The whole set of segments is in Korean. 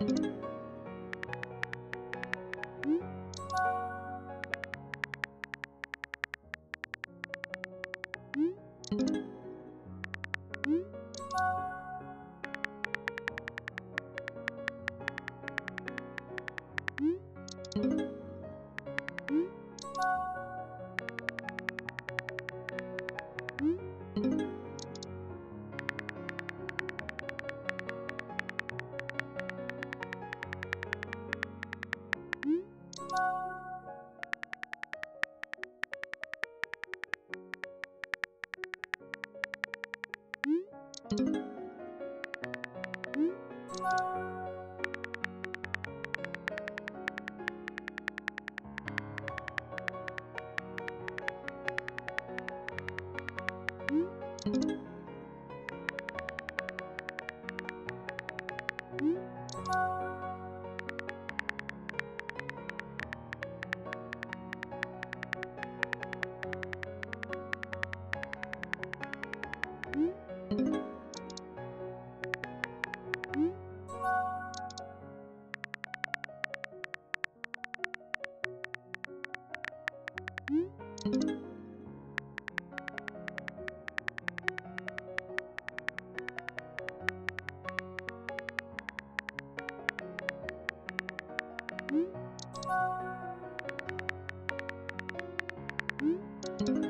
응? 응? Thank mm -hmm. you. thank you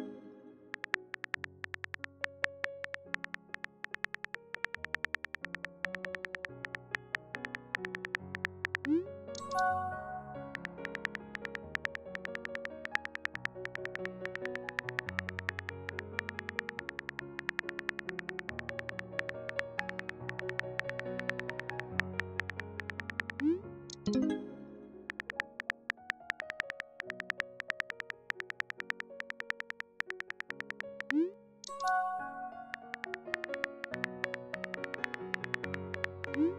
thank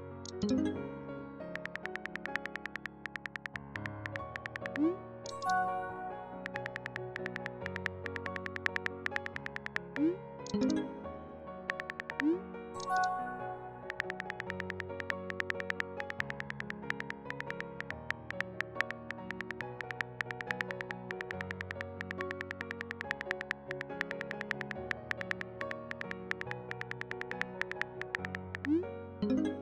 mm -hmm. you